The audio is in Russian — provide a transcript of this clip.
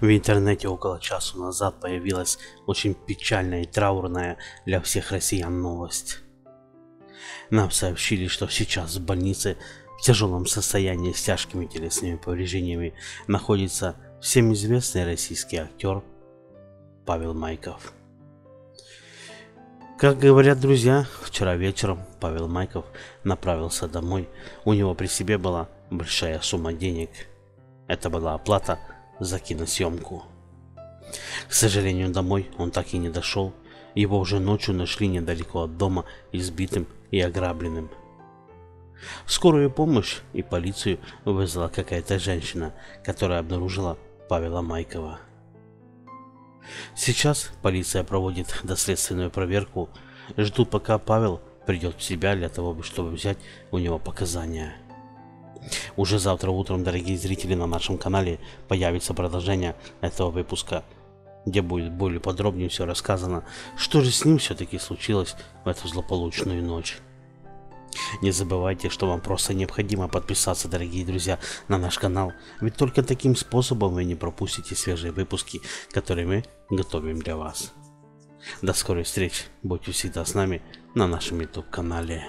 В интернете около часу назад появилась очень печальная и траурная для всех россиян новость. Нам сообщили, что сейчас в больнице в тяжелом состоянии с тяжкими телесными повреждениями находится всем известный российский актер Павел Майков. Как говорят друзья, вчера вечером Павел Майков направился домой. У него при себе была большая сумма денег. Это была оплата за киносъемку. К сожалению, домой он так и не дошел. Его уже ночью нашли недалеко от дома избитым и ограбленным. Скорую помощь и полицию вызвала какая-то женщина, которая обнаружила Павела Майкова. Сейчас полиция проводит доследственную проверку. Ждут, пока Павел придет в себя для того, чтобы взять у него показания. Уже завтра утром, дорогие зрители, на нашем канале появится продолжение этого выпуска, где будет более подробнее все рассказано, что же с ним все-таки случилось в эту злополучную ночь. Не забывайте, что вам просто необходимо подписаться, дорогие друзья, на наш канал, ведь только таким способом вы не пропустите свежие выпуски, которые мы готовим для вас. До скорой встречи, будьте всегда с нами на нашем YouTube канале.